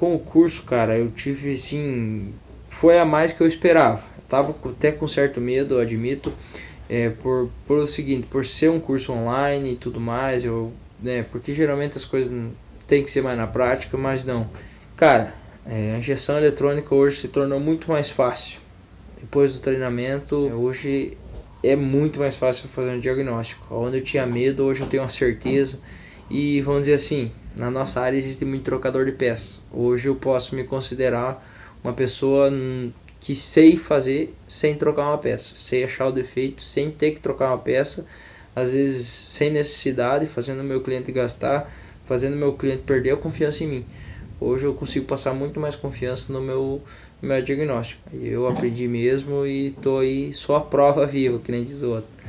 com o curso, cara, eu tive assim. Foi a mais que eu esperava. Eu tava até com certo medo, eu admito. É, por, por o seguinte, por ser um curso online e tudo mais, eu, né, porque geralmente as coisas tem que ser mais na prática, mas não. Cara, é, a injeção eletrônica hoje se tornou muito mais fácil. Depois do treinamento, hoje é muito mais fácil fazer um diagnóstico. Onde eu tinha medo, hoje eu tenho uma certeza. E vamos dizer assim, na nossa área existe muito trocador de peças. Hoje eu posso me considerar uma pessoa que sei fazer sem trocar uma peça, sei achar o defeito sem ter que trocar uma peça, às vezes sem necessidade, fazendo meu cliente gastar, fazendo meu cliente perder a confiança em mim. Hoje eu consigo passar muito mais confiança no meu, no meu diagnóstico. Eu aprendi mesmo e estou aí só a prova viva, que nem diz outro.